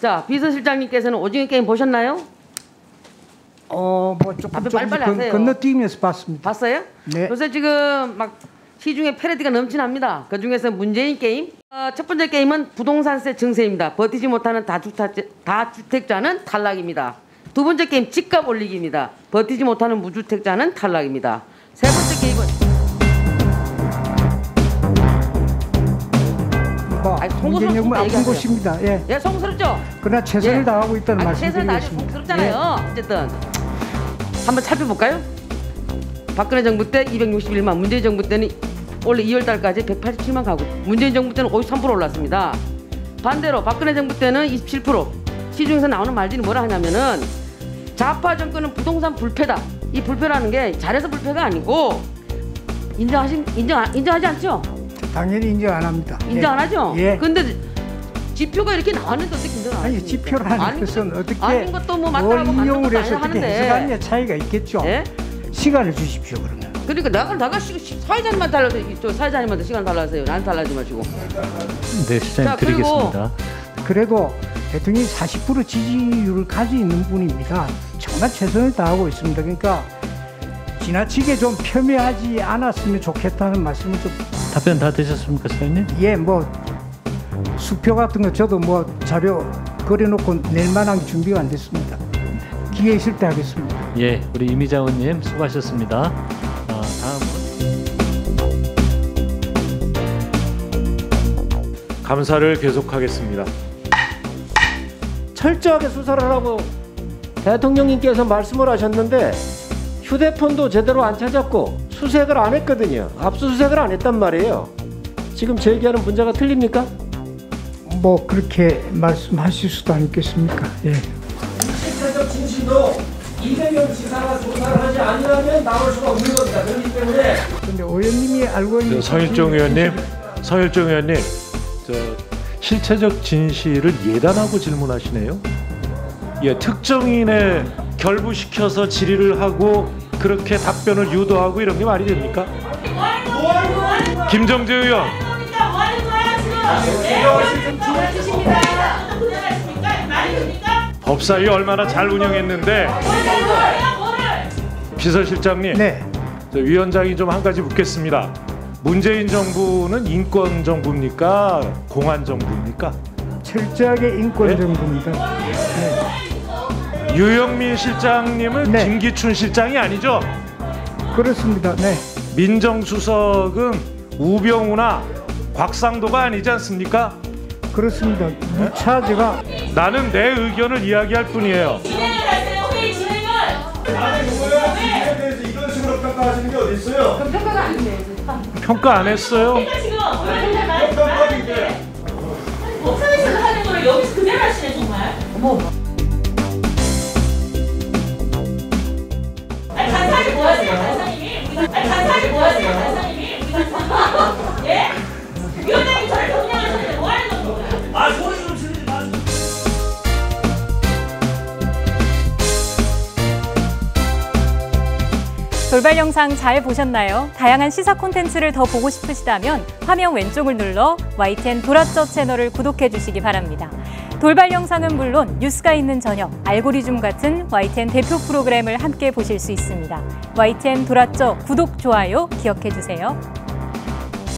자 비서실장님께서는 오징어 게임 보셨나요? 어뭐 조금 앞에 빨리빨리 건- 하세요. 건너뛰면서 봤습니다. 봤어요? 네. 요새 지금 막 시중에 패러디가 넘칩니다. 그 중에서 문재인 게임. 어, 첫 번째 게임은 부동산세 증세입니다. 버티지 못하는 다주택, 다주택자는 탈락입니다. 두 번째 게임 집값 올리기입니다. 버티지 못하는 무주택자는 탈락입니다. 세 번째 게임은 아니, 문재인정부 아픈. 곳입니다. 예. 예, 송스럽죠? 그러나 최선을 예. 다하고 있다는 아니, 최선을 말씀드리겠습니다. 송스럽잖아요. 어쨌든 한번 살펴볼까요? 박근혜 정부 때 261만, 문재인 정부 때는 올해 2월 달까지 187만 가구. 문재인 정부 때는 53% 올랐습니다. 반대로 박근혜 정부 때는 27%. 시중에서 나오는 말들이 뭐라 하냐면은 좌파 정권은 부동산 불패다. 이 불패라는 게 잘해서 불패가 아니고 인정하신 인정 인정하지 않죠? 예. 당연히 인정 안 합니다. 인정 안 예. 하죠? 예. 근데 지표가 이렇게 나왔는데 어떻게 인정 안 아니 하십니까? 지표라는 것은 어떻게 아닌 것도 뭐뭘 맞다고 맞는 인용을 것도 해서 어떻게 하는데. 해석하느냐 차이가 있겠죠. 예? 시간을 주십시오 그러면. 그러니까 나가 나가 시, 시, 사회자님만 달라서 저 사회자님한테 시간 달라세요. 난 달라지 마시고. 네, 시장님 드리겠습니다. 그래도 대통령이 40% 지지율을 가지고 있는 분입니다. 정말 최선을 다하고 있습니다. 그러니까 지나치게 좀 폄훼하지 않았으면 좋겠다는 말씀을 좀 답변 다 되셨습니까, 사장님? 예, 뭐 수표 같은 거 저도 뭐 자료 그려놓고 낼 만한 준비가 안 됐습니다. 기회 있을 때 하겠습니다. 예, 우리 이미자 의원님 수고하셨습니다. 아, 다음은 감사를 계속하겠습니다. 철저하게 수사를 하라고 대통령님께서 말씀을 하셨는데 휴대폰도 제대로 안 찾았고 수색을 안 했거든요. 압수수색을 안 했단 말이에요. 지금 제기하는 문제가 틀립니까? 뭐 그렇게 말씀하실 수도 않겠습니까? 예. 실체적 진실도 이재명 지사가 조사를 하지 않으면 나올 수가 없는 겁니다. 그렇기 때문에 근데 의원님이 알고 있는 저 서일종 의원님, 서일종 의원님, 저 실체적 진실을 예단하고 질문하시네요. 예, 특정인에 결부시켜서 질의를 하고 그렇게 답변을 유도하고 이런 게 말이 됩니까? 김정재 의원, 법사위 얼마나 잘 운영했는데 비서실장님, 네. 저 위원장이 좀 한 가지 묻겠습니다. 문재인 정부는 인권 정부입니까? 공안 정부입니까? 철저하게 인권 네? 정부입니다. 유영민 실장님은 네. 김기춘 실장이 아니죠? 그렇습니다. 네. 민정수석은 우병우나 곽상도가 아니지 않습니까? 그렇습니다. 무차 제가 나는 내 의견을 이야기할 뿐이에요. 평가 안 했어요? 법사위에서 하는 거를 여기서 그대로 하시네 정말. 어머. 돌발 영상 잘 보셨나요? 다양한 시사 콘텐츠를 더 보고 싶으시다면 화면 왼쪽을 눌러 YTN 도라쩌 채널을 구독해 주시기 바랍니다. 돌발 영상은 물론 뉴스가 있는 저녁, 알고리즘 같은 YTN 대표 프로그램을 함께 보실 수 있습니다. YTN 도라쩌 구독, 좋아요 기억해 주세요.